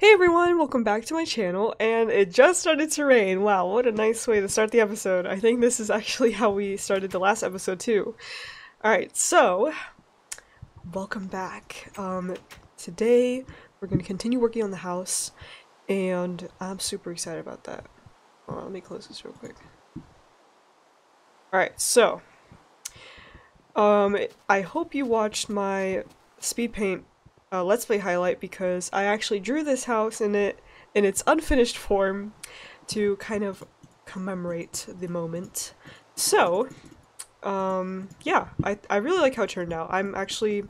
Hey everyone, welcome back to my channel, and it just started to rain. Wow, what a nice way to start the episode. I think this is actually how we started the last episode too. Alright, so, welcome back. Um, today, we're going to continue working on the house, and I'm super excited about that. On, let me close this real quick. Alright, so, um, I hope you watched my speed paint uh, Let's Play highlight because I actually drew this house in it in its unfinished form to kind of commemorate the moment. So, um, yeah, I, I really like how it turned out. I'm actually,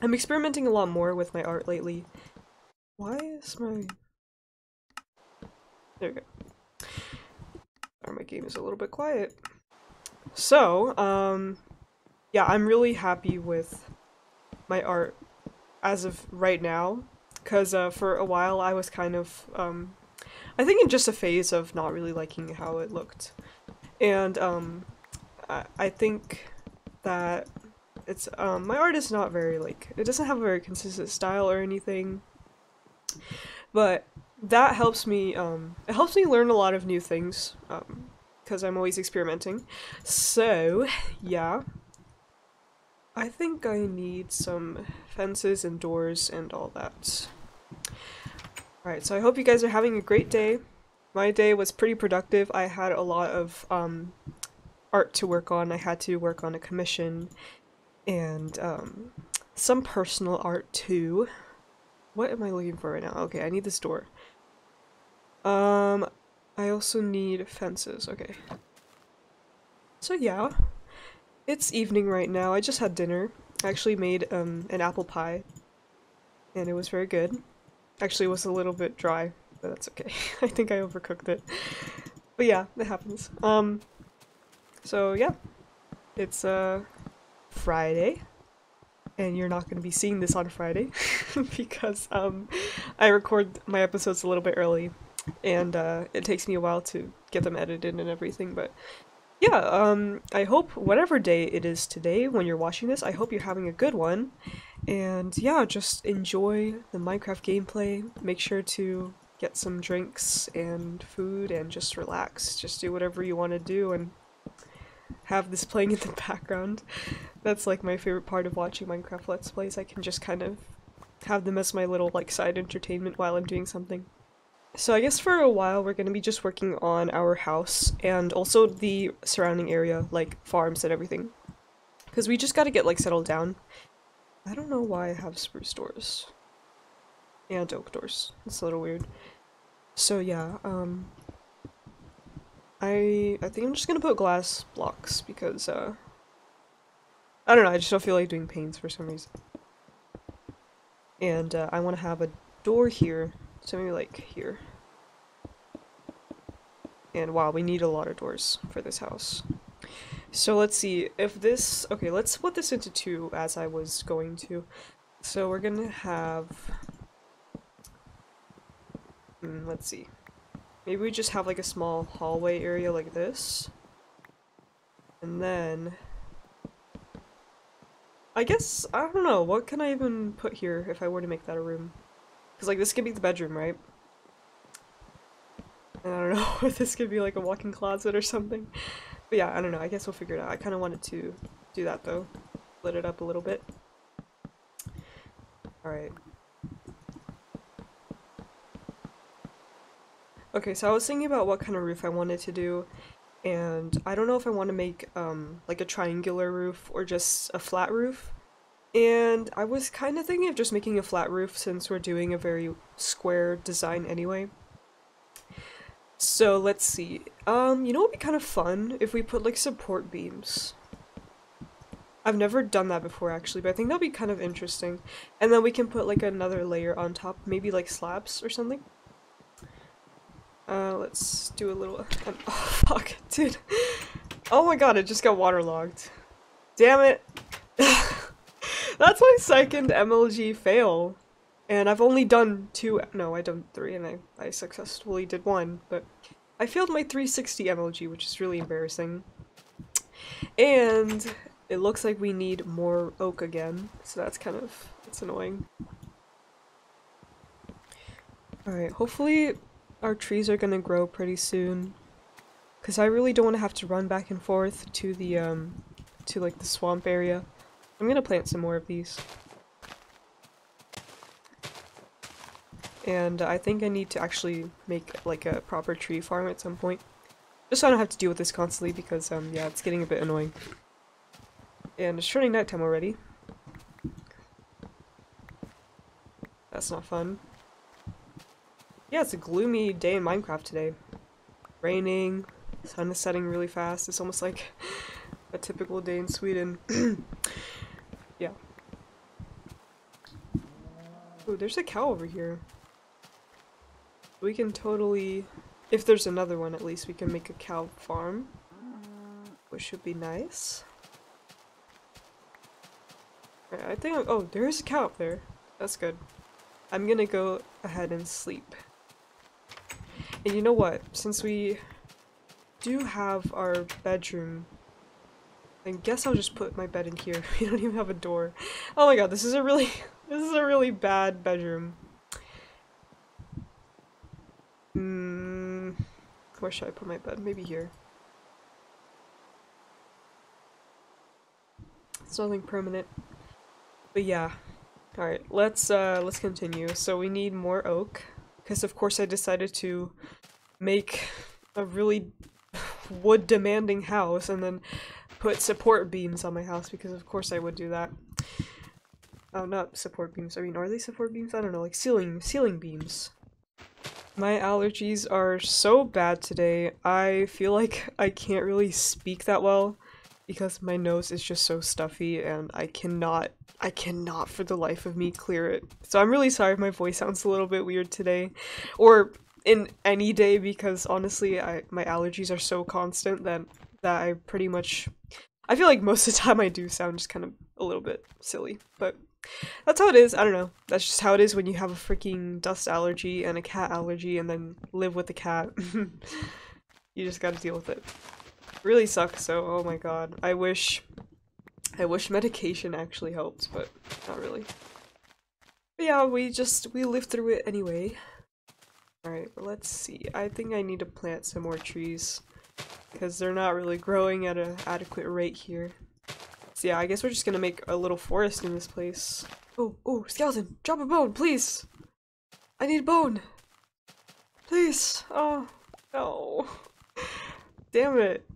I'm experimenting a lot more with my art lately. Why is my... There we go. Oh, my game is a little bit quiet. So, um, yeah, I'm really happy with my art as of right now because uh, for a while I was kind of um, I think in just a phase of not really liking how it looked. And um, I, I think that it's um, my art is not very like it doesn't have a very consistent style or anything. But that helps me um, it helps me learn a lot of new things because I'm always experimenting. So yeah I think I need some fences and doors and all that. Alright, so I hope you guys are having a great day. My day was pretty productive. I had a lot of um, art to work on. I had to work on a commission and um, some personal art too. What am I looking for right now? Okay, I need this door. Um, I also need fences. Okay. So yeah, it's evening right now. I just had dinner. I actually made um, an apple pie. And it was very good. Actually, it was a little bit dry, but that's okay. I think I overcooked it. But yeah, it happens. Um, so yeah. It's uh, Friday. And you're not going to be seeing this on Friday. because um, I record my episodes a little bit early. And uh, it takes me a while to get them edited and everything, but yeah, um, I hope whatever day it is today when you're watching this, I hope you're having a good one. And yeah, just enjoy the Minecraft gameplay. Make sure to get some drinks and food and just relax. Just do whatever you want to do and have this playing in the background. That's like my favorite part of watching Minecraft Let's Plays. I can just kind of have them as my little like side entertainment while I'm doing something. So I guess for a while we're going to be just working on our house and also the surrounding area, like farms and everything. Because we just got to get like settled down. I don't know why I have spruce doors. And oak doors. It's a little weird. So yeah, um... I, I think I'm just gonna put glass blocks because, uh... I don't know, I just don't feel like doing panes for some reason. And uh, I want to have a door here so maybe like here. And wow, we need a lot of doors for this house. So let's see, if this- okay, let's split this into two as I was going to. So we're gonna have... Hmm, let's see. Maybe we just have like a small hallway area like this. And then... I guess, I don't know, what can I even put here if I were to make that a room? Because, like, this could be the bedroom, right? And I don't know if this could be, like, a walk-in closet or something. But yeah, I don't know. I guess we'll figure it out. I kind of wanted to do that, though. Split it up a little bit. Alright. Okay, so I was thinking about what kind of roof I wanted to do, and I don't know if I want to make, um, like a triangular roof or just a flat roof. And I was kind of thinking of just making a flat roof since we're doing a very square design anyway. So let's see. Um, you know what would be kind of fun if we put like support beams. I've never done that before actually, but I think that'll be kind of interesting. And then we can put like another layer on top, maybe like slabs or something. Uh, let's do a little- um, oh fuck, dude. Oh my god, it just got waterlogged. Damn it. That's my second MLG fail. And I've only done two- no, I done three and I, I successfully did one, but I failed my 360 MLG, which is really embarrassing. And it looks like we need more oak again, so that's kind of- it's annoying. Alright, hopefully our trees are gonna grow pretty soon. Because I really don't want to have to run back and forth to the, um, to like the swamp area. I'm gonna plant some more of these. And I think I need to actually make like a proper tree farm at some point. Just so I don't have to deal with this constantly because, um, yeah, it's getting a bit annoying. And it's turning nighttime already. That's not fun. Yeah, it's a gloomy day in Minecraft today. Raining, sun is setting really fast. It's almost like a typical day in Sweden. yeah. Oh, there's a cow over here. We can totally, if there's another one at least, we can make a cow farm. Which should be nice. I think, I'm, oh, there is a cow up there. That's good. I'm gonna go ahead and sleep. And you know what? Since we do have our bedroom, I guess I'll just put my bed in here. we don't even have a door. Oh my god, this is a really, this is a really bad bedroom. Hmm, where should I put my bed? Maybe here. It's nothing permanent. But yeah. Alright, let's uh let's continue. So we need more oak. Because of course I decided to make a really wood demanding house and then put support beams on my house because of course I would do that. Oh, not support beams. I mean, are they support beams? I don't know, like ceiling ceiling beams. My allergies are so bad today. I feel like I can't really speak that well because my nose is just so stuffy and I cannot, I cannot for the life of me clear it. So I'm really sorry if my voice sounds a little bit weird today. Or in any day because honestly I my allergies are so constant that that I pretty much I feel like most of the time I do sound just kind of a little bit silly, but that's how it is. I don't know. That's just how it is when you have a freaking dust allergy and a cat allergy and then live with the cat. you just gotta deal with it really sucks, so oh my god. I wish I wish medication actually helped, but not really. But yeah, we just we lived through it anyway. Alright, let's see. I think I need to plant some more trees because they're not really growing at an adequate rate here. So yeah, I guess we're just gonna make a little forest in this place. Oh, oh, skeleton, drop a bone, please! I need a bone! Please! Oh, no. Damn it.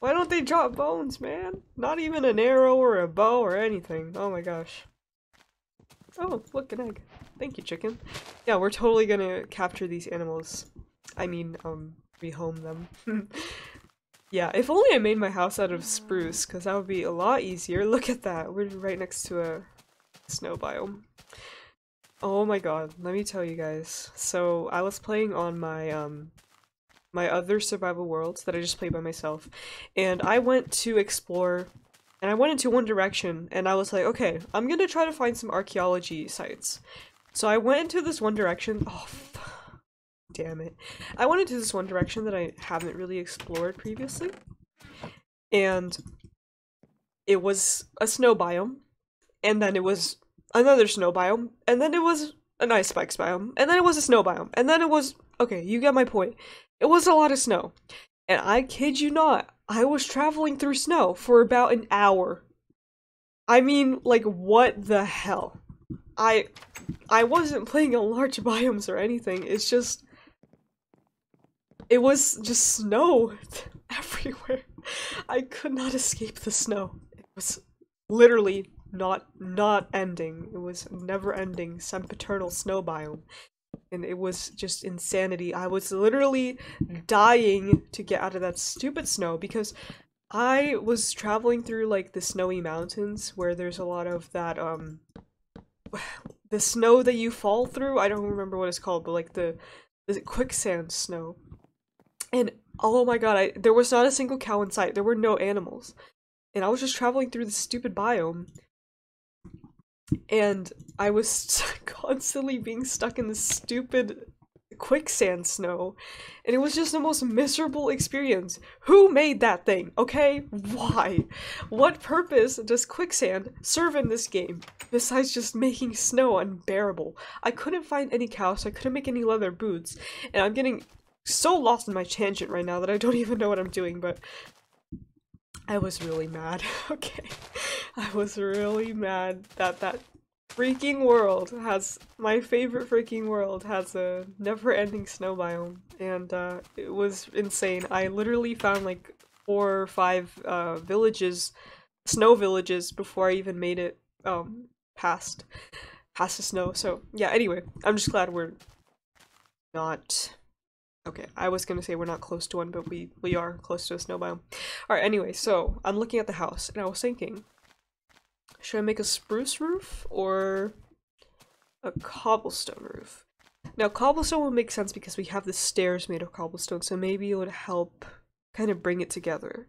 Why don't they drop bones, man? Not even an arrow or a bow or anything. Oh my gosh. Oh, look, an egg. Thank you, chicken. Yeah, we're totally gonna capture these animals. I mean, um, rehome them. yeah, if only I made my house out of spruce, because that would be a lot easier. Look at that. We're right next to a snow biome. Oh my god, let me tell you guys. So, I was playing on my, um, my other survival worlds that I just played by myself. And I went to explore and I went into one direction and I was like, okay, I'm gonna try to find some archaeology sites. So I went into this one direction. Oh, damn it. I went into this one direction that I haven't really explored previously. And it was a snow biome. And then it was another snow biome. And then it was an ice spikes biome. And then it was a snow biome. And then it was okay, you get my point. It was a lot of snow. And I kid you not, I was traveling through snow for about an hour. I mean, like, what the hell? I I wasn't playing on large biomes or anything, it's just it was just snow everywhere. I could not escape the snow. It was literally not not ending. It was never ending sempiternal snow biome and it was just insanity. I was literally dying to get out of that stupid snow because I was traveling through like the snowy mountains where there's a lot of that um the snow that you fall through. I don't remember what it's called, but like the the quicksand snow. And oh my god, I there was not a single cow in sight. There were no animals. And I was just traveling through this stupid biome and I was constantly being stuck in this stupid quicksand snow, and it was just the most miserable experience. Who made that thing? Okay, why? What purpose does quicksand serve in this game besides just making snow unbearable? I couldn't find any cows, so I couldn't make any leather boots, and I'm getting so lost in my tangent right now that I don't even know what I'm doing, but I was really mad. okay. I was really mad that that freaking world has my favorite freaking world has a never-ending snow biome and uh, it was insane. I literally found like four or five uh, villages, snow villages before I even made it um past past the snow. So yeah, anyway, I'm just glad we're not Okay, I was gonna say we're not close to one, but we we are close to a snow biome. Alright, anyway, so I'm looking at the house and I was thinking, should I make a spruce roof or a cobblestone roof? Now, cobblestone would make sense because we have the stairs made of cobblestone, so maybe it would help kind of bring it together.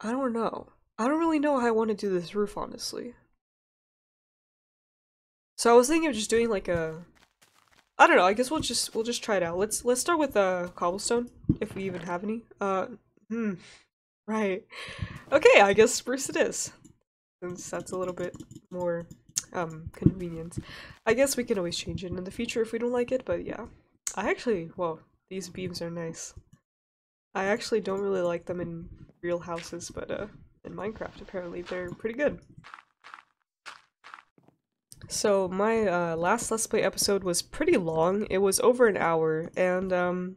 I don't know. I don't really know how I want to do this roof, honestly. So I was thinking of just doing like a I don't know. I guess we'll just we'll just try it out. Let's let's start with uh cobblestone if we even have any. Uh, hmm. Right. Okay. I guess spruce it is. Since that's a little bit more um convenient. I guess we can always change it in the future if we don't like it. But yeah, I actually well these beams are nice. I actually don't really like them in real houses, but uh in Minecraft apparently they're pretty good. So my uh, last Let's Play episode was pretty long. It was over an hour, and um,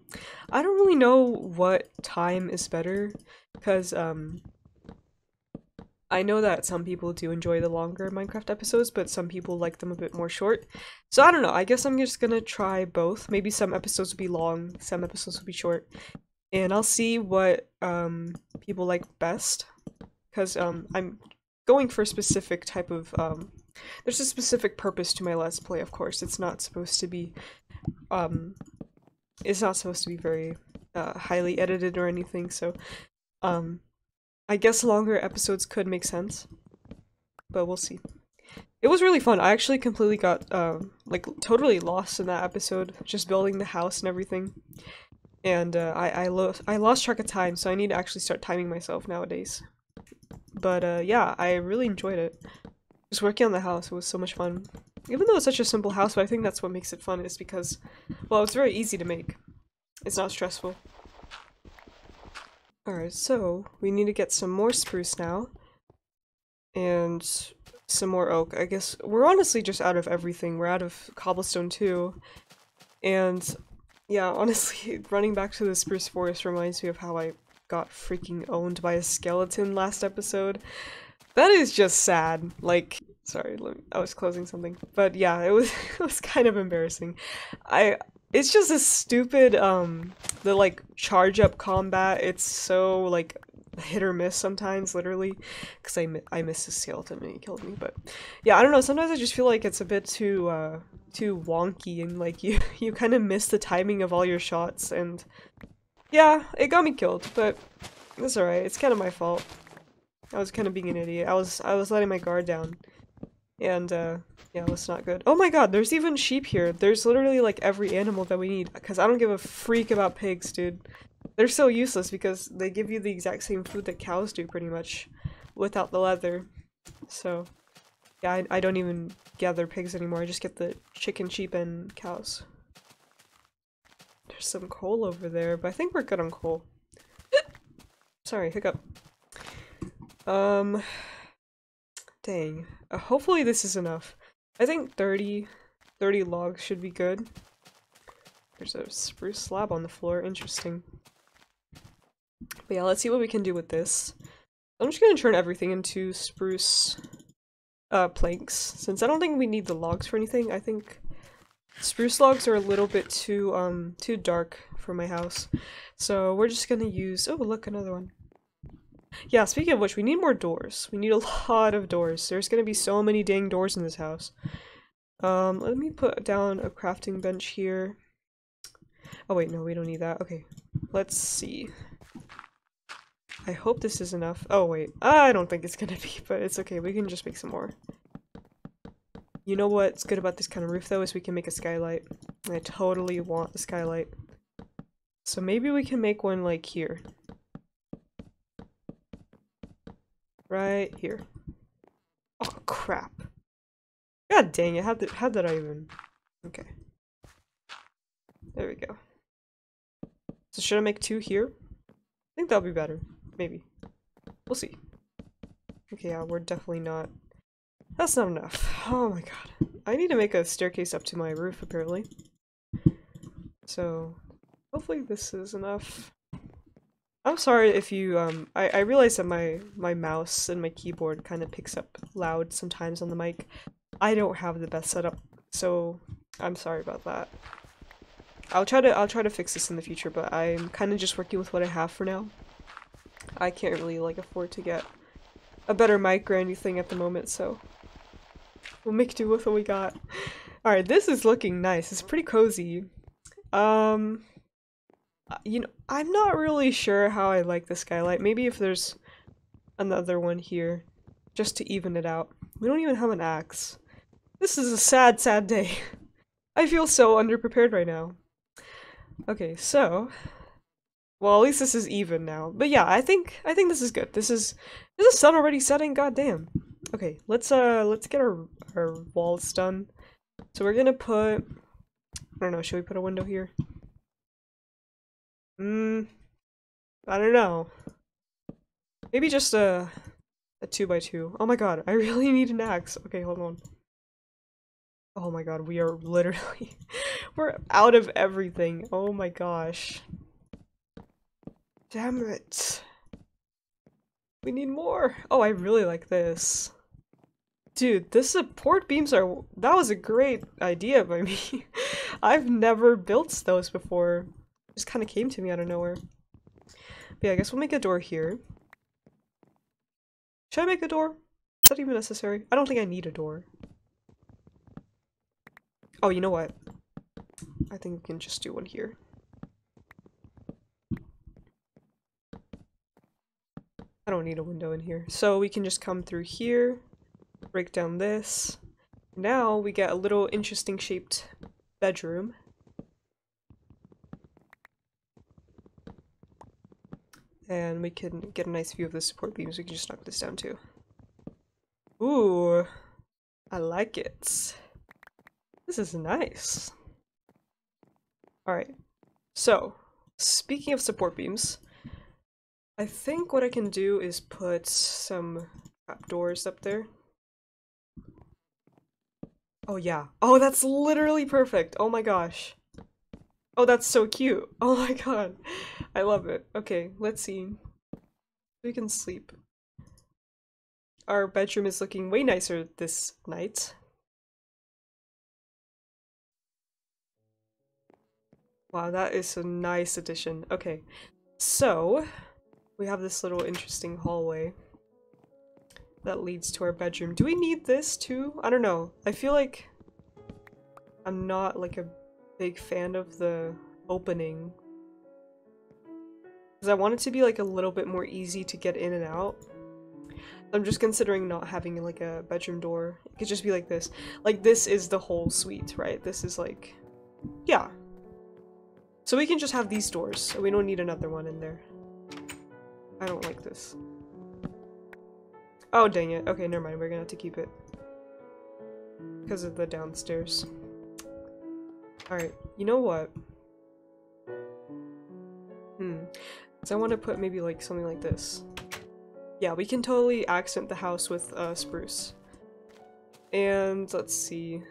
I don't really know what time is better, because um, I know that some people do enjoy the longer Minecraft episodes, but some people like them a bit more short. So I don't know, I guess I'm just gonna try both. Maybe some episodes will be long, some episodes will be short. And I'll see what um, people like best, because um, I'm going for a specific type of um, there's a specific purpose to my Let's Play, of course. It's not supposed to be, um, it's not supposed to be very uh, highly edited or anything, so, um, I guess longer episodes could make sense, but we'll see. It was really fun. I actually completely got, uh, like, totally lost in that episode, just building the house and everything. And, uh, I, I, lo I lost track of time, so I need to actually start timing myself nowadays. But, uh, yeah, I really enjoyed it. Just working on the house it was so much fun. Even though it's such a simple house, but I think that's what makes it fun is because, well, it's very easy to make. It's not stressful. Alright, so we need to get some more spruce now. And some more oak. I guess we're honestly just out of everything. We're out of cobblestone too. And yeah, honestly, running back to the spruce forest reminds me of how I got freaking owned by a skeleton last episode. That is just sad. Like, sorry, me, I was closing something, but yeah, it was it was kind of embarrassing. I it's just a stupid um the like charge up combat. It's so like hit or miss sometimes, literally, because I I missed a skeleton and he killed me. But yeah, I don't know. Sometimes I just feel like it's a bit too uh too wonky and like you you kind of miss the timing of all your shots and yeah, it got me killed, but it's alright. It's kind of my fault. I was kind of being an idiot. I was I was letting my guard down. And, uh, yeah, that's not good. Oh my god, there's even sheep here. There's literally, like, every animal that we need. Because I don't give a freak about pigs, dude. They're so useless because they give you the exact same food that cows do, pretty much. Without the leather. So, yeah, I, I don't even gather pigs anymore. I just get the chicken, sheep, and cows. There's some coal over there, but I think we're good on coal. Sorry, hiccup. Um, dang. Uh, hopefully this is enough. I think 30, 30 logs should be good. There's a spruce slab on the floor. Interesting. But yeah, let's see what we can do with this. I'm just gonna turn everything into spruce uh, planks, since I don't think we need the logs for anything. I think spruce logs are a little bit too um too dark for my house. So we're just gonna use- oh look, another one. Yeah, speaking of which, we need more doors. We need a lot of doors. There's gonna be so many dang doors in this house. Um, let me put down a crafting bench here. Oh wait, no, we don't need that. Okay, let's see. I hope this is enough. Oh wait, I don't think it's gonna be, but it's okay. We can just make some more. you know what's good about this kind of roof though is we can make a skylight. I totally want a skylight. So maybe we can make one like here. Right here. Oh crap. God dang it, how did, how did I even... Okay. There we go. So should I make two here? I think that'll be better. Maybe. We'll see. Okay, yeah, we're definitely not... That's not enough. Oh my god. I need to make a staircase up to my roof, apparently. So, hopefully this is enough. I'm sorry if you, um, I, I realize that my, my mouse and my keyboard kind of picks up loud sometimes on the mic. I don't have the best setup, so I'm sorry about that. I'll try to I'll try to fix this in the future, but I'm kind of just working with what I have for now. I can't really like afford to get a better mic or anything at the moment, so we'll make do with what we got. Alright, this is looking nice. It's pretty cozy. Um, you know, I'm not really sure how I like the skylight. Maybe if there's another one here, just to even it out. We don't even have an axe. This is a sad, sad day. I feel so underprepared right now. Okay, so well, at least this is even now. But yeah, I think I think this is good. This is is the sun already setting? God damn. Okay, let's uh let's get our our walls done. So we're gonna put I don't know, should we put a window here? Hmm I don't know. Maybe just a a two by two. Oh my god, I really need an axe. Okay, hold on. Oh my god, we are literally we're out of everything. Oh my gosh. Damn it. We need more. Oh, I really like this. Dude, the support beams are- that was a great idea by me. I've never built those before. Just kind of came to me out of nowhere. But yeah, I guess we'll make a door here. Should I make a door? Is that even necessary? I don't think I need a door. Oh, you know what? I think we can just do one here. I don't need a window in here. So we can just come through here, break down this. Now we get a little interesting shaped bedroom. And we can get a nice view of the support beams. We can just knock this down too. Ooh, I like it. This is nice. Alright, so, speaking of support beams, I think what I can do is put some trap doors up there. Oh yeah. Oh, that's literally perfect. Oh my gosh. Oh, that's so cute. Oh my god. I love it. Okay, let's see. We can sleep. Our bedroom is looking way nicer this night. Wow, that is a nice addition. Okay, so we have this little interesting hallway that leads to our bedroom. Do we need this too? I don't know. I feel like I'm not like a big fan of the opening. Because I want it to be like a little bit more easy to get in and out. I'm just considering not having like a bedroom door. It could just be like this. Like this is the whole suite, right? This is like, yeah, so we can just have these doors, so we don't need another one in there. I don't like this. Oh, dang it. Okay, never mind. We're gonna have to keep it. Because of the downstairs. Alright, you know what? Hmm. So I want to put maybe like something like this. Yeah, we can totally accent the house with uh, spruce. And let's see.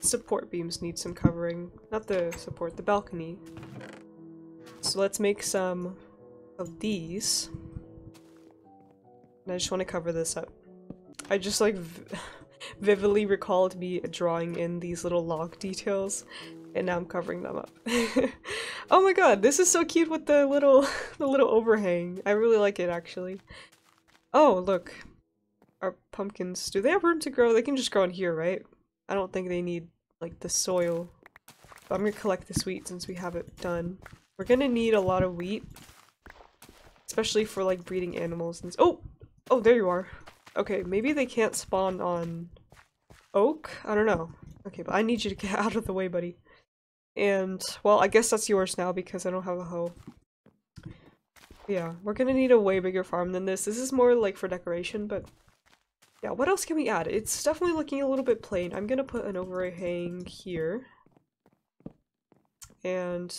Support beams need some covering. Not the support, the balcony. So let's make some of these. And I just want to cover this up. I just like vividly recalled me drawing in these little log details and now I'm covering them up. oh my god, this is so cute with the little the little overhang. I really like it actually. Oh, look. Our pumpkins, do they have room to grow? They can just grow in here, right? I don't think they need like the soil. But I'm gonna collect the wheat since we have it done. We're gonna need a lot of wheat. Especially for like breeding animals and- Oh! Oh, there you are. Okay, maybe they can't spawn on oak? I don't know. Okay, but I need you to get out of the way, buddy. And, well, I guess that's yours now because I don't have a hoe. Yeah, we're gonna need a way bigger farm than this. This is more like for decoration, but yeah, what else can we add? It's definitely looking a little bit plain. I'm gonna put an overhang here. And...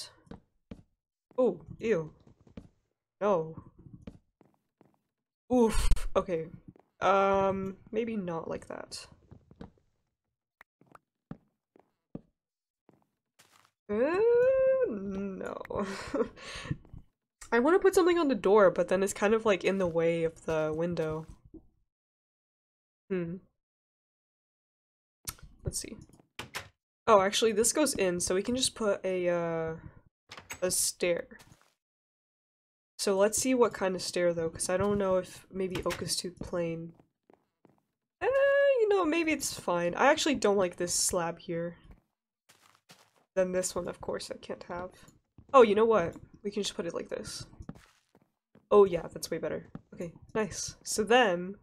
Oh, ew. No. Oof. Okay. Um, maybe not like that. No. I want to put something on the door, but then it's kind of like in the way of the window. Hmm. Let's see. Oh, actually, this goes in, so we can just put a, uh, a stair. So let's see what kind of stair, though, because I don't know if maybe oak is too plain. Eh, you know, maybe it's fine. I actually don't like this slab here. Then this one, of course, I can't have. Oh, you know what? We can just put it like this. Oh yeah, that's way better. Okay, nice. So then...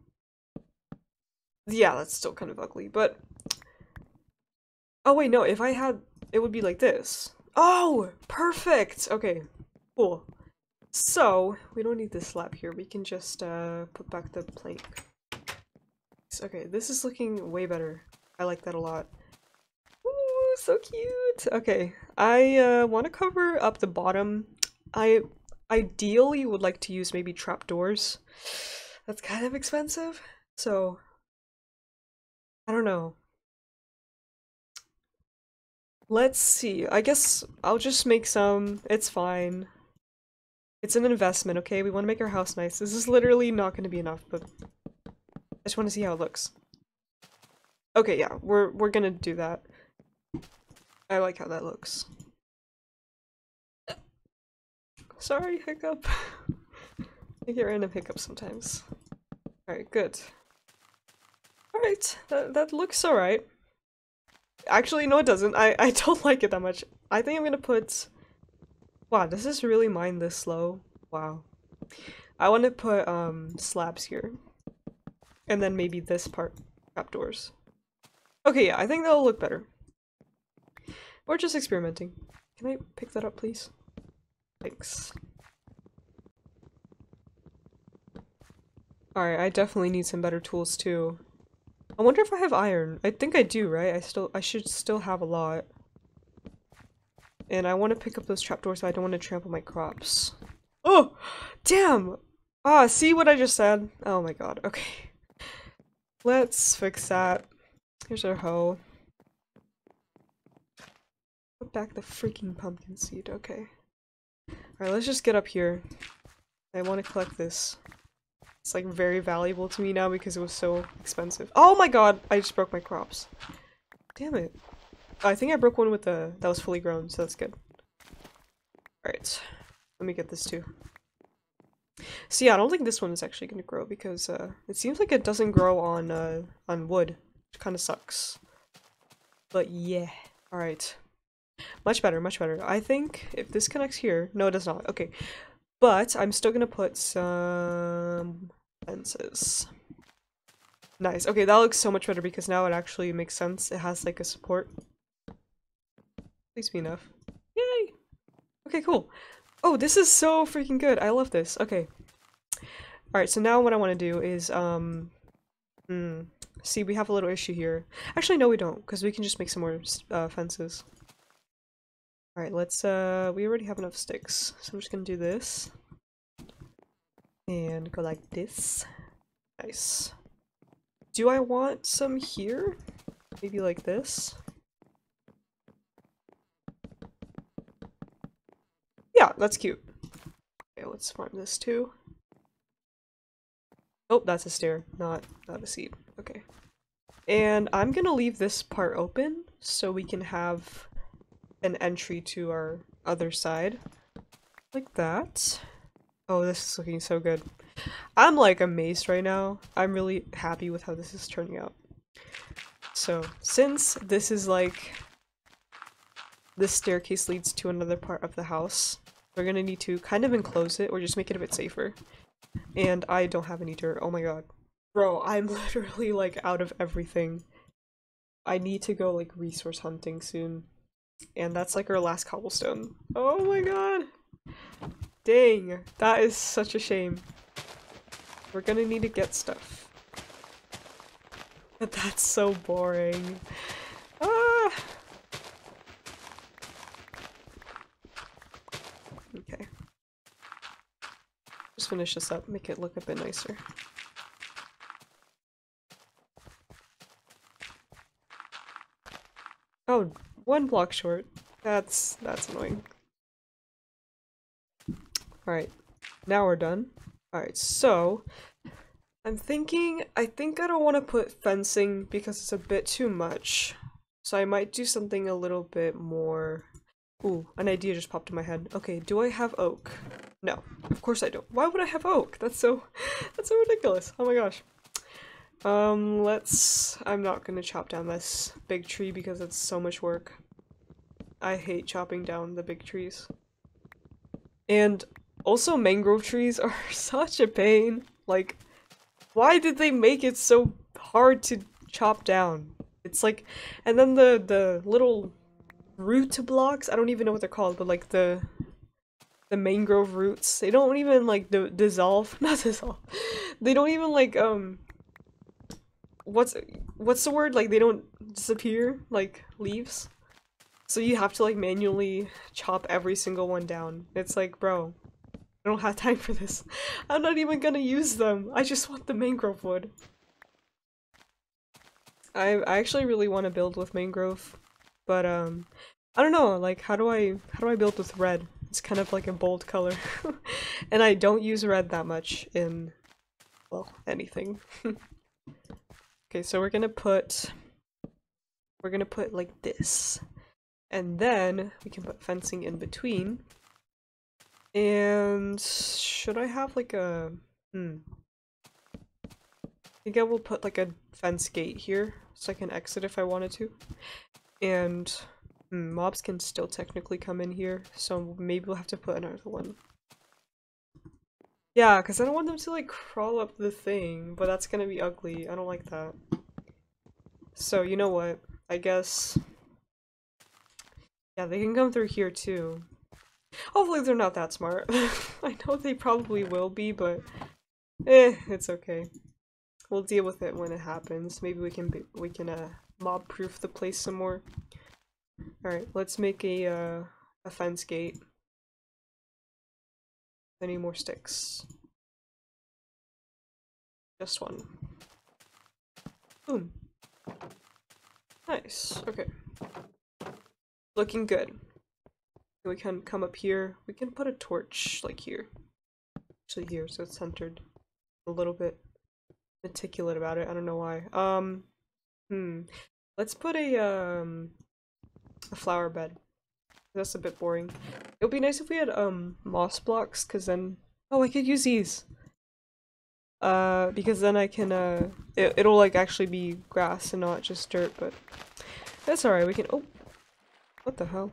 Yeah, that's still kind of ugly, but... Oh wait, no, if I had... It would be like this. Oh! Perfect! Okay, cool. So, we don't need this slab here. We can just uh, put back the plank. Okay, this is looking way better. I like that a lot. So cute! Okay, I uh, want to cover up the bottom I ideally would like to use maybe trapdoors. That's kind of expensive, so I don't know. Let's see. I guess I'll just make some. It's fine. It's an investment, okay? We want to make our house nice. This is literally not going to be enough, but I just want to see how it looks. Okay, yeah, we're we're gonna do that. I like how that looks. Sorry, hiccup. I get random hiccups sometimes. Alright, good. Alright, that, that looks alright. Actually, no it doesn't. I, I don't like it that much. I think I'm gonna put... Wow, does this really mine this slow? Wow. I want to put um slabs here. And then maybe this part, trapdoors. Okay, yeah, I think that'll look better. We're just experimenting. Can I pick that up, please? Thanks. Alright, I definitely need some better tools too. I wonder if I have iron. I think I do, right? I still- I should still have a lot. And I want to pick up those trapdoors so I don't want to trample my crops. Oh! Damn! Ah, see what I just said? Oh my god, okay. Let's fix that. Here's our hoe. Put back the freaking pumpkin seed, okay. Alright, let's just get up here. I want to collect this. It's like very valuable to me now because it was so expensive. Oh my god! I just broke my crops. Damn it. I think I broke one with the- that was fully grown, so that's good. Alright. Let me get this too. So yeah, I don't think this one is actually going to grow because uh, it seems like it doesn't grow on uh, on wood, which kind of sucks. But yeah. Alright. Much better, much better. I think if this connects here, no it does not, okay. But I'm still gonna put some fences. Nice, okay that looks so much better because now it actually makes sense. It has like a support. Please be enough. Yay! Okay, cool. Oh, this is so freaking good. I love this. Okay. Alright, so now what I want to do is, um... Hmm. See, we have a little issue here. Actually, no we don't, because we can just make some more uh, fences. Alright, let's, uh, we already have enough sticks, so I'm just gonna do this. And go like this. Nice. Do I want some here? Maybe like this? Yeah, that's cute. Okay, let's farm this too. Oh, that's a stair, not, not a seed. Okay. And I'm gonna leave this part open so we can have an entry to our other side. Like that. Oh, this is looking so good. I'm like amazed right now. I'm really happy with how this is turning out. So, since this is like this staircase leads to another part of the house, we're gonna need to kind of enclose it or just make it a bit safer. And I don't have any dirt. Oh my god. Bro, I'm literally like out of everything. I need to go like resource hunting soon. And that's like our last cobblestone. Oh my god! Dang, that is such a shame. We're gonna need to get stuff. But that's so boring. Ah! Okay. Just finish this up, make it look a bit nicer. Oh, one block short. That's that's annoying. Alright, now we're done. Alright, so I'm thinking I think I don't want to put fencing because it's a bit too much. So I might do something a little bit more Ooh, an idea just popped in my head. Okay, do I have oak? No, of course I don't. Why would I have oak? That's so that's so ridiculous. Oh my gosh. Um, let's... I'm not gonna chop down this big tree because it's so much work. I hate chopping down the big trees. And also mangrove trees are such a pain. Like, why did they make it so hard to chop down? It's like, and then the, the little root blocks, I don't even know what they're called, but like the the mangrove roots, they don't even like dissolve, not dissolve, they don't even like, um, what's what's the word? Like they don't disappear like leaves. So you have to like manually chop every single one down. It's like, bro, I don't have time for this. I'm not even gonna use them. I just want the mangrove wood. I I actually really want to build with mangrove, but um, I don't know. Like, how do I how do I build with red? It's kind of like a bold color, and I don't use red that much in well anything. Okay, so we're gonna put we're gonna put like this. And then we can put fencing in between. And should I have like a hmm I think I will put like a fence gate here so I can exit if I wanted to. And hmm, mobs can still technically come in here, so maybe we'll have to put another one. Yeah, because I don't want them to like crawl up the thing, but that's gonna be ugly. I don't like that. So, you know what? I guess... Yeah, they can come through here too. Hopefully they're not that smart. I know they probably will be, but... Eh, it's okay. We'll deal with it when it happens. Maybe we can we can uh, mob-proof the place some more. Alright, let's make a, uh, a fence gate. Any more sticks? Just one. Boom. Nice, okay. Looking good. We can come up here. We can put a torch, like here. Actually here, so it's centered. A little bit meticulous about it, I don't know why. Um, hmm. Let's put a, um, a flower bed. That's a bit boring. It would be nice if we had um moss blocks, because then... Oh, I could use these! Uh, because then I can, uh, it, it'll like actually be grass and not just dirt, but that's alright, we can- oh! What the hell?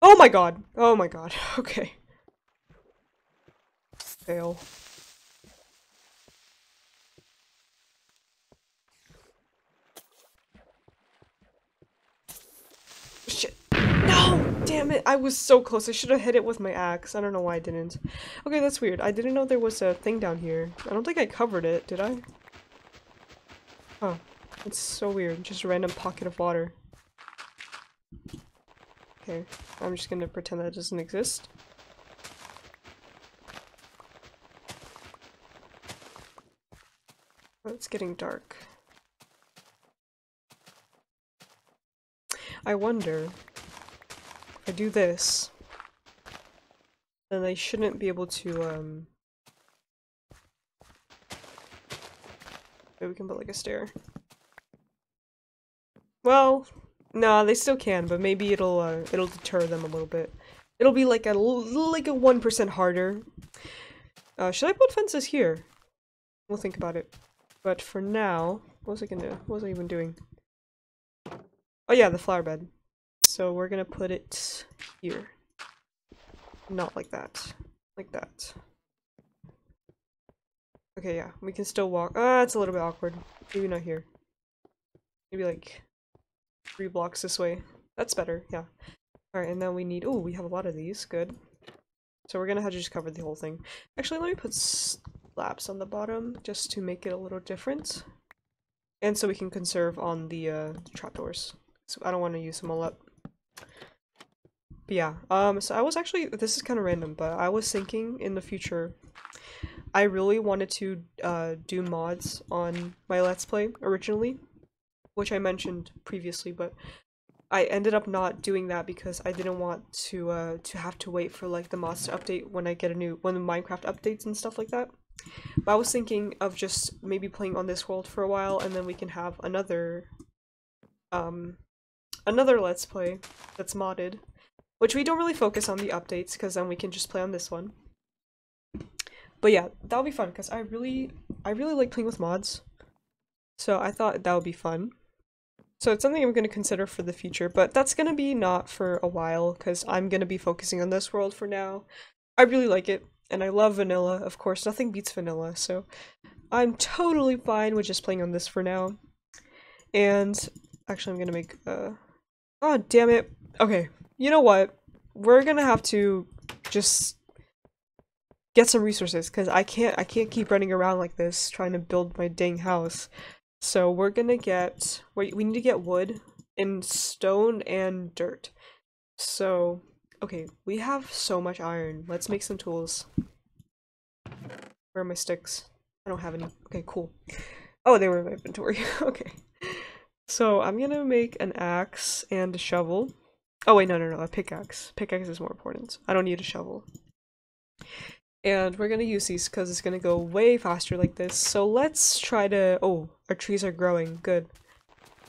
Oh my god! Oh my god, okay. Fail. Damn it, I was so close. I should have hit it with my axe. I don't know why I didn't. Okay, that's weird. I didn't know there was a thing down here. I don't think I covered it, did I? Oh, it's so weird. Just a random pocket of water. Okay, I'm just gonna pretend that doesn't exist. Oh, it's getting dark. I wonder I do this, then I shouldn't be able to, um... Maybe we can put like a stair. Well, no, they still can, but maybe it'll, uh, it'll deter them a little bit. It'll be like a, like a 1% harder. Uh, should I put fences here? We'll think about it. But for now, what was I gonna, do? what was I even doing? Oh yeah, the flower bed. So we're gonna put it here. Not like that. Like that. Okay, yeah, we can still walk. Ah, it's a little bit awkward. Maybe not here. maybe like three blocks this way. That's better, yeah. Alright, and then we need- oh, we have a lot of these, good. So we're gonna have to just cover the whole thing. Actually, let me put slabs on the bottom, just to make it a little different. And so we can conserve on the, uh, trapdoors. So I don't want to use them all up. But yeah, um, so I was actually- this is kind of random, but I was thinking in the future I really wanted to uh, do mods on my Let's Play originally, which I mentioned previously, but I ended up not doing that because I didn't want to uh, to have to wait for like the mods to update when I get a new when the Minecraft updates and stuff like that. But I was thinking of just maybe playing on this world for a while and then we can have another um another Let's Play that's modded, which we don't really focus on the updates because then we can just play on this one. But yeah, that'll be fun because I really, I really like playing with mods. So I thought that would be fun. So it's something I'm going to consider for the future, but that's going to be not for a while because I'm going to be focusing on this world for now. I really like it, and I love vanilla. Of course, nothing beats vanilla, so I'm totally fine with just playing on this for now. And actually, I'm going to make uh Oh, damn it. Okay, you know what? We're to have to just get some resources because I can't I can't keep running around like this trying to build my dang house. So we're gonna get we we need to get wood and stone and dirt. So okay, we have so much iron. Let's make some tools. Where are my sticks? I don't have any. Okay, cool. Oh, they were in my inventory. okay. So I'm gonna make an axe and a shovel. Oh wait, no, no, no, a pickaxe. Pickaxe is more important. I don't need a shovel. And we're gonna use these because it's gonna go way faster like this. So let's try to- oh, our trees are growing, good.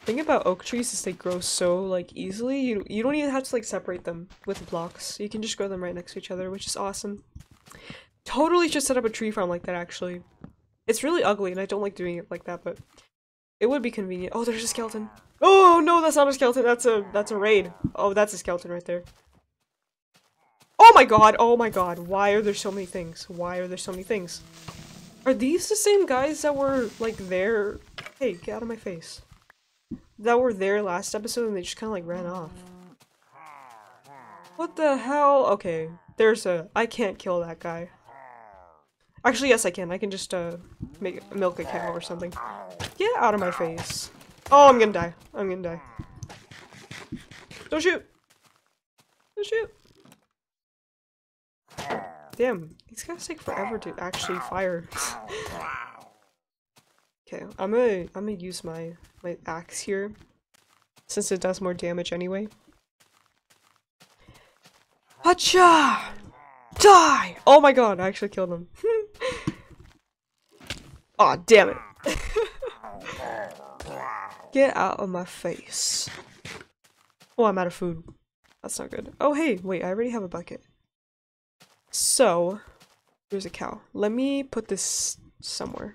Thing about oak trees is they grow so, like, easily. You, you don't even have to, like, separate them with blocks. You can just grow them right next to each other, which is awesome. Totally should set up a tree farm like that, actually. It's really ugly, and I don't like doing it like that, but it would be convenient. Oh, there's a skeleton. Oh, no, that's not a skeleton. That's a, that's a raid. Oh, that's a skeleton right there. Oh my god, oh my god, why are there so many things? Why are there so many things? Are these the same guys that were, like, there- Hey, get out of my face. That were there last episode and they just kind of, like, ran off. What the hell? Okay, there's a- I can't kill that guy. Actually, yes I can. I can just, uh, make milk a cow or something. Get out of my face. Oh, I'm gonna die. I'm gonna die. Don't shoot! Don't shoot! Damn, these guys take forever to actually fire. okay, I'm gonna I'm gonna use my my axe here, since it does more damage anyway. Hacha! Die! Oh my god, I actually killed him. Aw, oh, damn it. Get out of my face. Oh, I'm out of food. That's not good. Oh, hey, wait, I already have a bucket. So, there's a cow. Let me put this somewhere.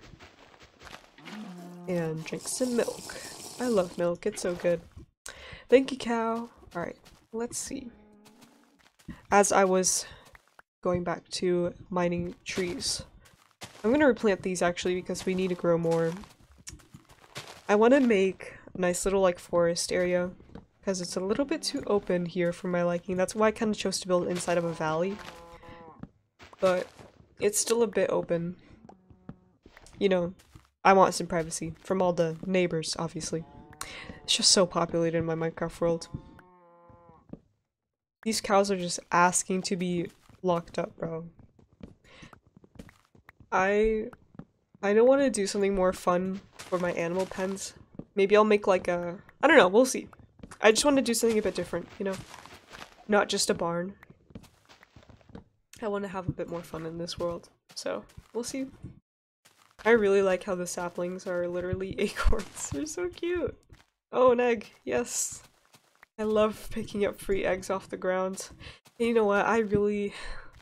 And drink some milk. I love milk, it's so good. Thank you, cow. Alright, let's see. As I was going back to mining trees, I'm gonna replant these actually because we need to grow more. I want to make a nice little like forest area because it's a little bit too open here for my liking. That's why I kind of chose to build inside of a valley but it's still a bit open. You know, I want some privacy from all the neighbors, obviously. It's just so populated in my Minecraft world. These cows are just asking to be locked up, bro. I I don't want to do something more fun for my animal pens. Maybe I'll make like a I don't know, we'll see. I just want to do something a bit different, you know? Not just a barn. I want to have a bit more fun in this world. So, we'll see. I really like how the saplings are literally acorns. They're so cute. Oh, an egg. Yes. I love picking up free eggs off the ground. And you know what? I really...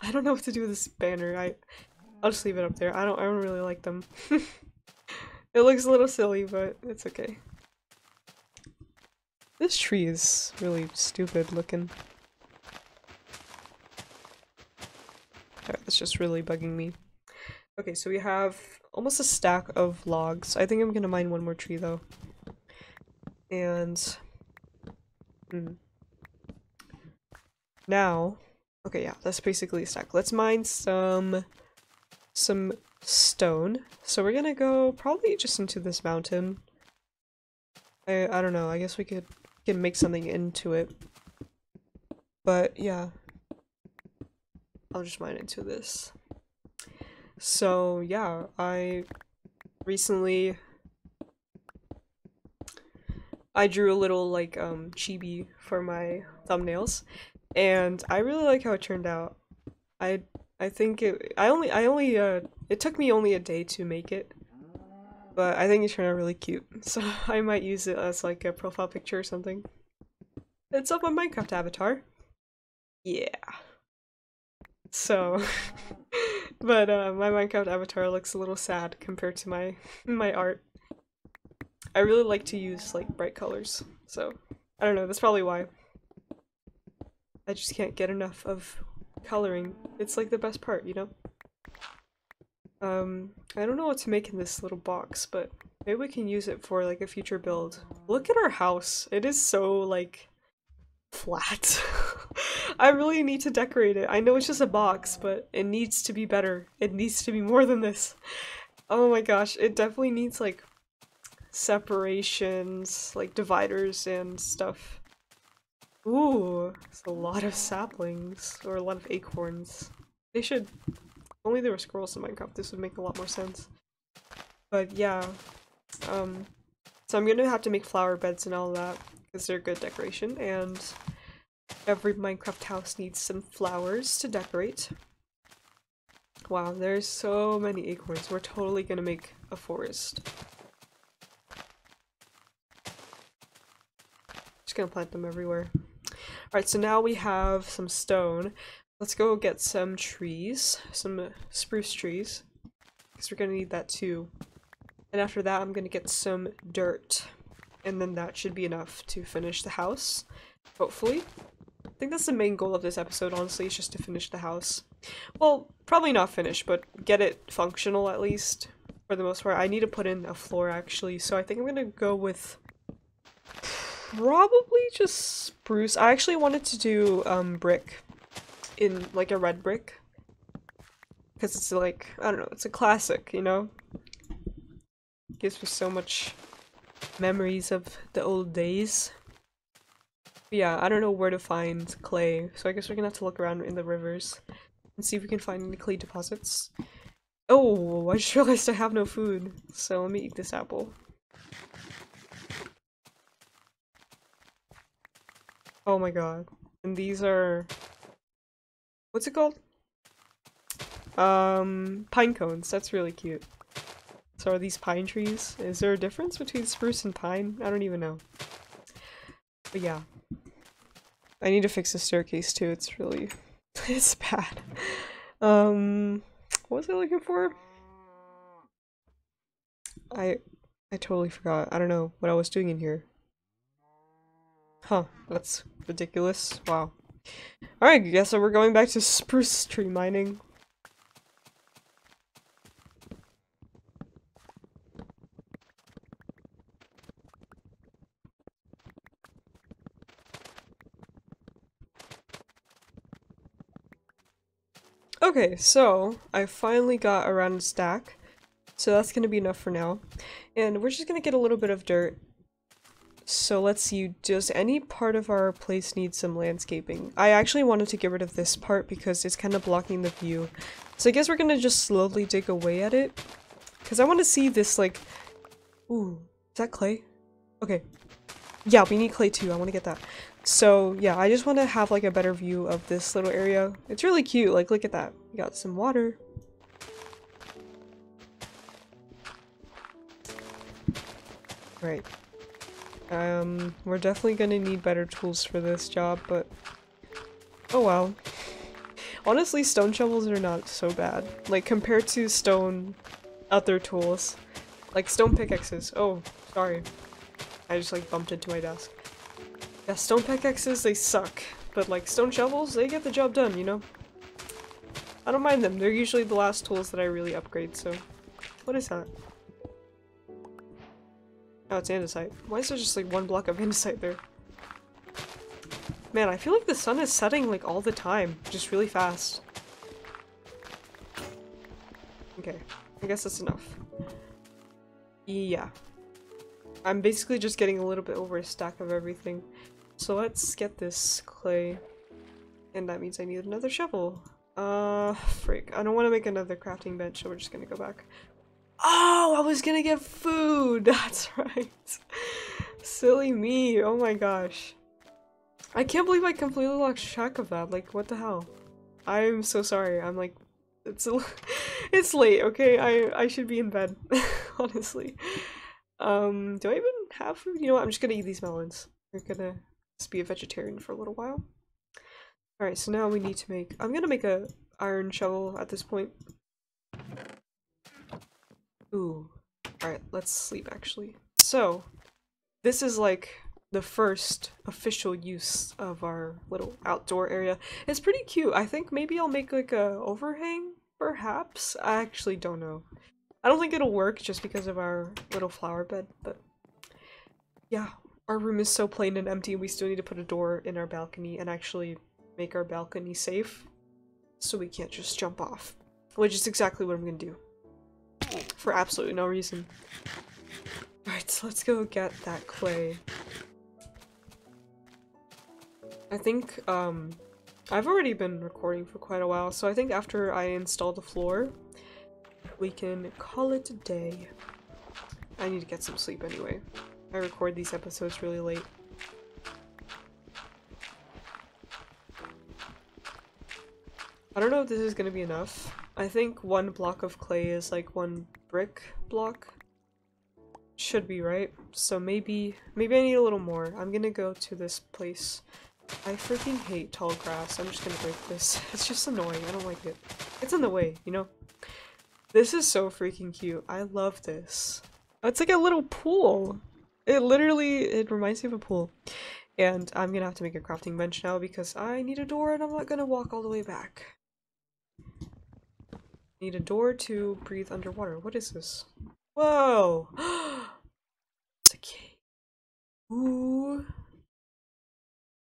I don't know what to do with this banner. I, I'll just leave it up there. I don't, I don't really like them. it looks a little silly, but it's okay. This tree is really stupid looking. that's just really bugging me. Okay, so we have almost a stack of logs. I think I'm gonna mine one more tree though. And hmm. now, okay, yeah, that's basically a stack. Let's mine some some stone. So we're gonna go probably just into this mountain. I I don't know. I guess we could can make something into it. But yeah, I'll just mine into this. So yeah, I recently I drew a little like um chibi for my thumbnails and I really like how it turned out. I I think it I only I only uh it took me only a day to make it. But I think it turned out really cute. So I might use it as like a profile picture or something. It's up on Minecraft avatar. Yeah. So but uh my Minecraft avatar looks a little sad compared to my my art. I really like to use like bright colors. So I don't know, that's probably why. I just can't get enough of coloring. It's like the best part, you know? Um, I don't know what to make in this little box, but maybe we can use it for like a future build. Look at our house. It is so like flat. I really need to decorate it. I know it's just a box, but it needs to be better. It needs to be more than this. Oh my gosh, it definitely needs like separations, like dividers and stuff. Ooh, it's a lot of saplings, or a lot of acorns. They should- only there were squirrels in Minecraft, this would make a lot more sense. But yeah, um, so I'm gonna have to make flower beds and all that, because they're good decoration, and every Minecraft house needs some flowers to decorate. Wow, there's so many acorns, we're totally gonna make a forest. Just gonna plant them everywhere. Alright, so now we have some stone. Let's go get some trees, some spruce trees, because we're gonna need that too. And after that, I'm gonna get some dirt, and then that should be enough to finish the house, hopefully. I think that's the main goal of this episode, honestly, is just to finish the house. Well, probably not finish, but get it functional at least, for the most part. I need to put in a floor, actually, so I think I'm gonna go with probably just spruce. I actually wanted to do um, brick in like a red brick because it's like I don't know, it's a classic, you know. Gives me so much memories of the old days. But yeah, I don't know where to find clay, so I guess we're gonna have to look around in the rivers and see if we can find any clay deposits. Oh, I just realized I have no food, so let me eat this apple. Oh my god. And these are... What's it called? Um, pine cones. That's really cute. So are these pine trees? Is there a difference between spruce and pine? I don't even know. But yeah. I need to fix the staircase too. It's really... it's bad. Um, what was I looking for? I... I totally forgot. I don't know what I was doing in here. Huh, that's ridiculous. Wow. Alright, guess so we're going back to spruce tree mining. Okay, so I finally got around a stack, so that's gonna be enough for now. And we're just gonna get a little bit of dirt so let's see, does any part of our place need some landscaping? I actually wanted to get rid of this part because it's kind of blocking the view. So I guess we're gonna just slowly dig away at it. Because I want to see this like... Ooh, is that clay? Okay. Yeah, we need clay too, I want to get that. So yeah, I just want to have like a better view of this little area. It's really cute, like look at that. We got some water. Right. Um, we're definitely gonna need better tools for this job, but oh well. Honestly, stone shovels are not so bad. Like, compared to stone other tools. Like, stone pickaxes. Oh, sorry. I just, like, bumped into my desk. Yeah, stone pickaxes, they suck. But, like, stone shovels, they get the job done, you know? I don't mind them. They're usually the last tools that I really upgrade, so... What is that? Oh, it's andesite. Why is there just like one block of andesite there? Man, I feel like the sun is setting like all the time, just really fast. Okay, I guess that's enough. Yeah. I'm basically just getting a little bit over a stack of everything. So let's get this clay. And that means I need another shovel. Uh, freak. I don't want to make another crafting bench, so we're just gonna go back. Oh, I was gonna get food! That's right. Silly me. Oh my gosh. I can't believe I completely lost track of that. Like, what the hell? I'm so sorry. I'm like, it's it's late. Okay, I I should be in bed. honestly. Um, do I even have food? You know what? I'm just gonna eat these melons. We're gonna just be a vegetarian for a little while. All right. So now we need to make. I'm gonna make a iron shovel at this point. Ooh. All right. Let's sleep. Actually. So, this is like the first official use of our little outdoor area. It's pretty cute. I think maybe I'll make like a overhang, perhaps? I actually don't know. I don't think it'll work just because of our little flower bed, but yeah, our room is so plain and empty we still need to put a door in our balcony and actually make our balcony safe so we can't just jump off, which is exactly what I'm gonna do for absolutely no reason. Alright, so let's go get that clay. I think, um, I've already been recording for quite a while, so I think after I install the floor, we can call it a day. I need to get some sleep anyway. I record these episodes really late. I don't know if this is gonna be enough. I think one block of clay is like one brick block. Should be, right? So maybe- maybe I need a little more. I'm gonna go to this place I freaking hate tall grass. I'm just gonna break this. It's just annoying. I don't like it. It's in the way, you know? This is so freaking cute. I love this. It's like a little pool. It literally, it reminds me of a pool. And I'm gonna have to make a crafting bench now because I need a door and I'm not gonna walk all the way back. Need a door to breathe underwater. What is this? Whoa! it's a. Ooh.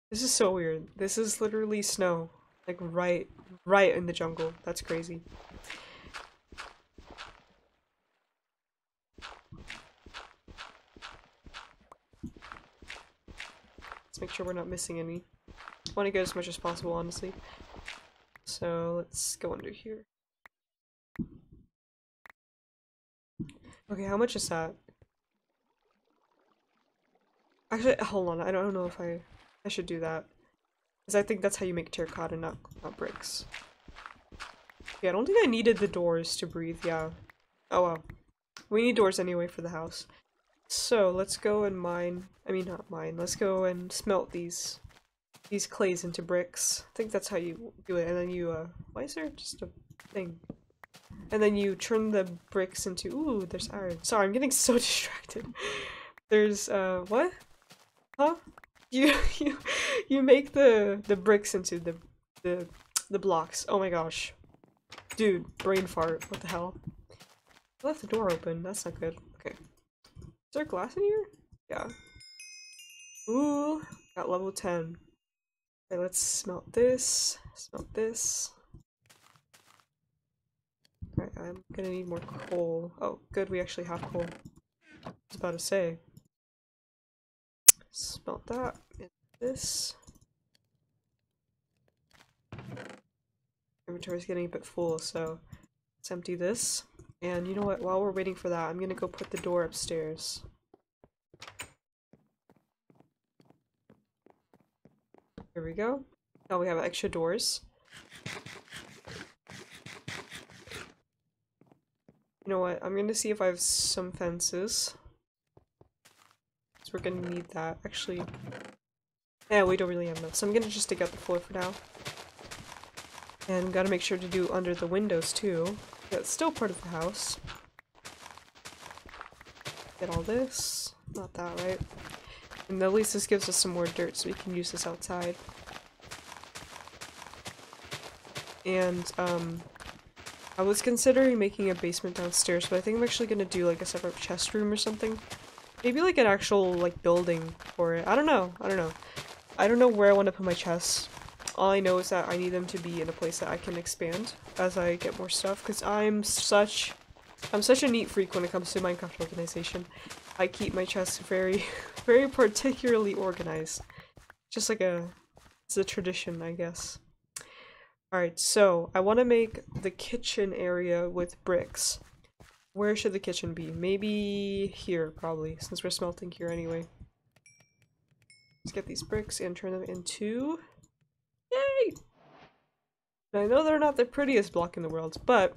This is so weird. This is literally snow. Like right, right in the jungle. That's crazy. Let's make sure we're not missing any. I want to get as much as possible, honestly. So let's go under here. Okay, how much is that? Actually, hold on. I don't know if I I should do that. Because I think that's how you make terracotta, not, not bricks. Yeah, I don't think I needed the doors to breathe, yeah. Oh well. We need doors anyway for the house. So, let's go and mine- I mean not mine, let's go and smelt these these clays into bricks. I think that's how you do it, and then you, uh, why is there just a thing? And then you turn the bricks into- ooh, there's iron. Sorry, I'm getting so distracted. There's, uh, what? Huh? You you you make the the bricks into the the the blocks. Oh my gosh. Dude, brain fart. What the hell? I left the door open. That's not good. Okay. Is there glass in here? Yeah. Ooh, got level 10. Okay, let's smelt this. Smelt this. I'm gonna need more coal. Oh, good, we actually have coal. I was about to say. Smelt that. This. Inventory's getting a bit full, so let's empty this. And you know what? While we're waiting for that, I'm gonna go put the door upstairs. Here we go. Now we have extra doors. You know what? I'm gonna see if I have some fences we're gonna need that. Actually, yeah, we don't really have enough, so I'm gonna just dig out the floor for now. And gotta make sure to do under the windows too. That's still part of the house. Get all this. Not that, right? And at least this gives us some more dirt so we can use this outside. And, um, I was considering making a basement downstairs, but I think I'm actually gonna do like a separate chest room or something. maybe like an actual like building for it. I don't know. I don't know. I don't know where I want to put my chests. All I know is that I need them to be in a place that I can expand as I get more stuff because I'm such I'm such a neat freak when it comes to Minecraft organization. I keep my chests very very particularly organized. Just like a it's a tradition, I guess. Alright, so I want to make the kitchen area with bricks. Where should the kitchen be? Maybe here, probably, since we're smelting here anyway. Let's get these bricks and turn them into... Yay! I know they're not the prettiest block in the world, but...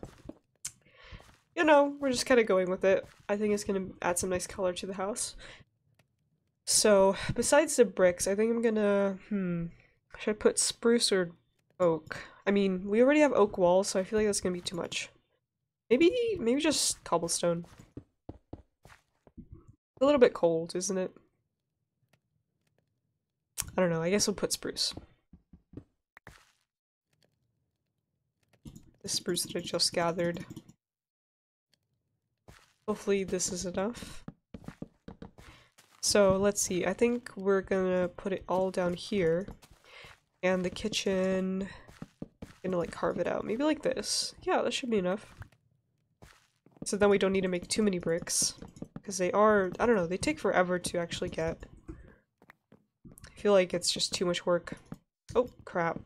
You know, we're just kind of going with it. I think it's going to add some nice color to the house. So, besides the bricks, I think I'm gonna... Hmm... Should I put spruce or oak? I mean, we already have oak walls, so I feel like that's gonna be too much. Maybe, maybe just cobblestone. A little bit cold, isn't it? I don't know, I guess we'll put spruce. The spruce that I just gathered. Hopefully this is enough. So let's see, I think we're gonna put it all down here. And the kitchen, gonna like carve it out. Maybe like this. Yeah, that should be enough. So then we don't need to make too many bricks. Because they are, I don't know, they take forever to actually get. I feel like it's just too much work. Oh, crap.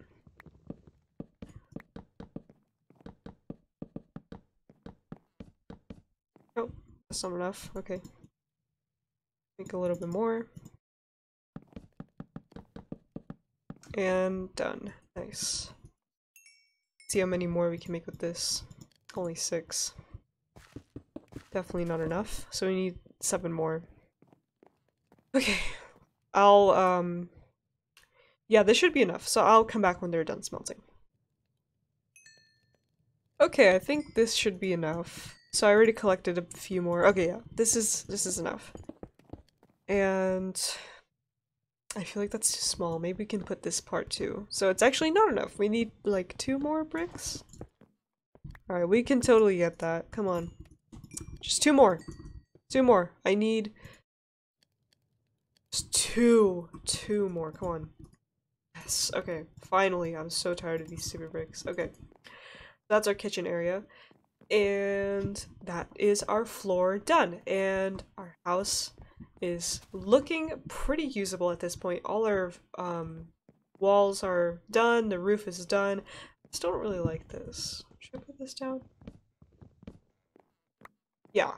Oh, that's not enough. Okay. Make a little bit more. And done. Nice. See how many more we can make with this. Only six. Definitely not enough, so we need seven more. Okay. I'll, um... Yeah, this should be enough, so I'll come back when they're done smelting. Okay, I think this should be enough. So I already collected a few more. Okay, yeah, this is this is enough. And I feel like that's too small. Maybe we can put this part too. So it's actually not enough. We need like two more bricks. Alright, we can totally get that. Come on. Just two more. Two more. I need just two. Two more. Come on. Yes. Okay. Finally. I'm so tired of these stupid bricks. Okay. That's our kitchen area. And that is our floor done. And our house is looking pretty usable at this point. All our um, walls are done, the roof is done. I still don't really like this. Should I put this down? Yeah.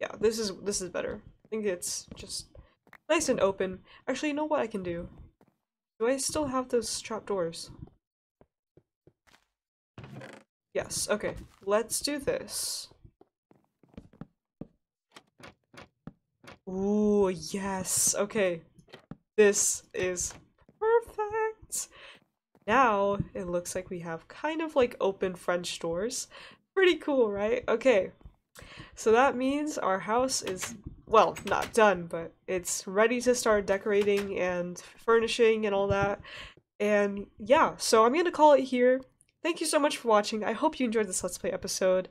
Yeah, this is this is better. I think it's just nice and open. Actually, you know what I can do? Do I still have those trapdoors? Yes, okay. Let's do this. Ooh, yes. Okay. This is perfect. Now, it looks like we have kind of like open French doors. Pretty cool, right? Okay. So that means our house is, well, not done, but it's ready to start decorating and furnishing and all that. And yeah, so I'm going to call it here. Thank you so much for watching. I hope you enjoyed this Let's Play episode.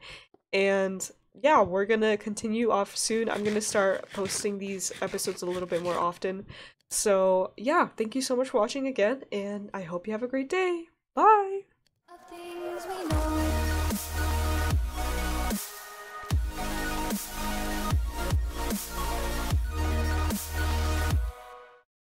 And yeah, we're gonna continue off soon. I'm gonna start posting these episodes a little bit more often. So yeah, thank you so much for watching again, and I hope you have a great day. Bye!